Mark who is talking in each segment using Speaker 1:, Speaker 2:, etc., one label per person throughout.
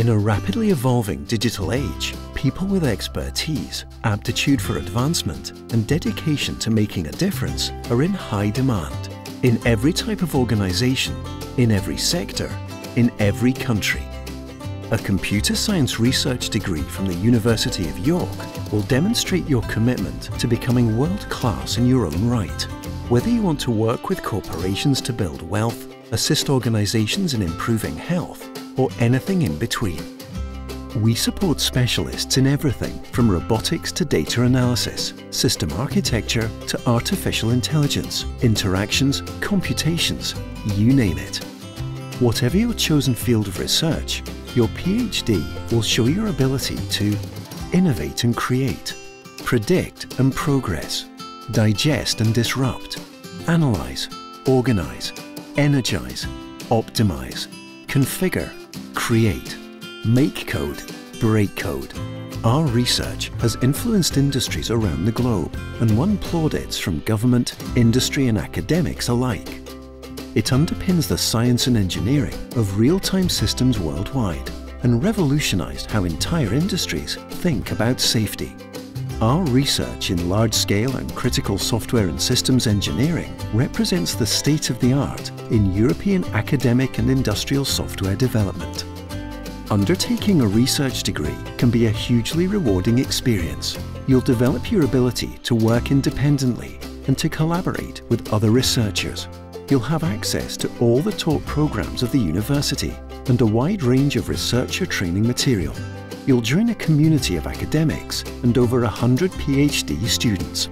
Speaker 1: In a rapidly evolving digital age, people with expertise, aptitude for advancement, and dedication to making a difference are in high demand. In every type of organisation, in every sector, in every country. A computer science research degree from the University of York will demonstrate your commitment to becoming world-class in your own right. Whether you want to work with corporations to build wealth, assist organisations in improving health, or anything in between. We support specialists in everything from robotics to data analysis, system architecture to artificial intelligence, interactions, computations, you name it. Whatever your chosen field of research, your PhD will show your ability to innovate and create, predict and progress, digest and disrupt, analyze, organize, energize, optimize, configure, create, make code, break code. Our research has influenced industries around the globe and won plaudits from government, industry and academics alike. It underpins the science and engineering of real-time systems worldwide and revolutionized how entire industries think about safety. Our research in large-scale and critical software and systems engineering represents the state of the art in European academic and industrial software development. Undertaking a research degree can be a hugely rewarding experience. You'll develop your ability to work independently and to collaborate with other researchers. You'll have access to all the taught programs of the university and a wide range of researcher training material. You'll join a community of academics and over 100 PhD students.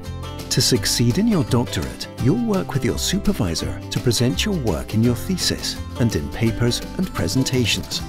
Speaker 1: To succeed in your doctorate, you'll work with your supervisor to present your work in your thesis and in papers and presentations.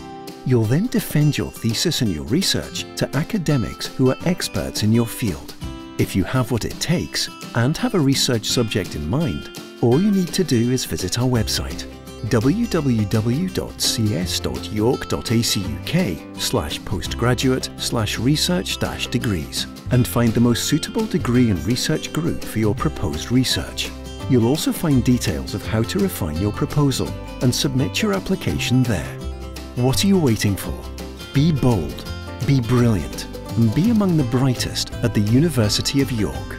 Speaker 1: You'll then defend your thesis and your research to academics who are experts in your field. If you have what it takes and have a research subject in mind, all you need to do is visit our website www.cs.york.acuk slash postgraduate slash research dash degrees and find the most suitable degree and research group for your proposed research. You'll also find details of how to refine your proposal and submit your application there. What are you waiting for? Be bold, be brilliant, and be among the brightest at the University of York.